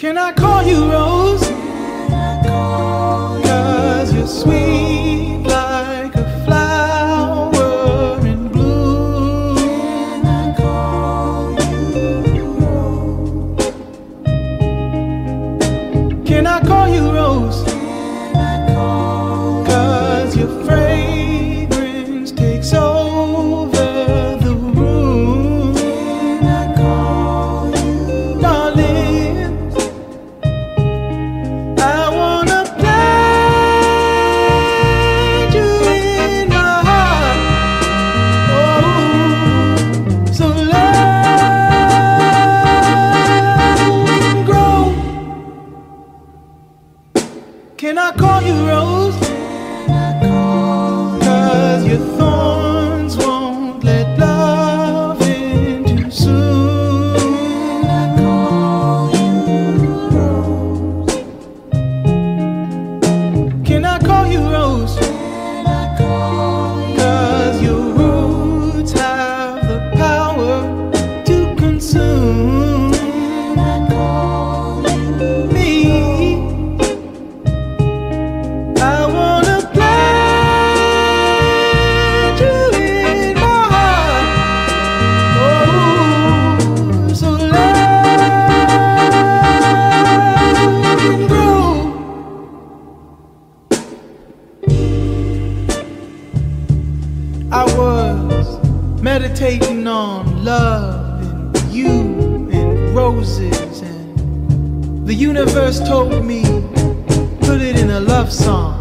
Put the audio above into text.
Can I call you Rose? Can I call you Rose? I was meditating on love and you and roses, and the universe told me put it in a love song.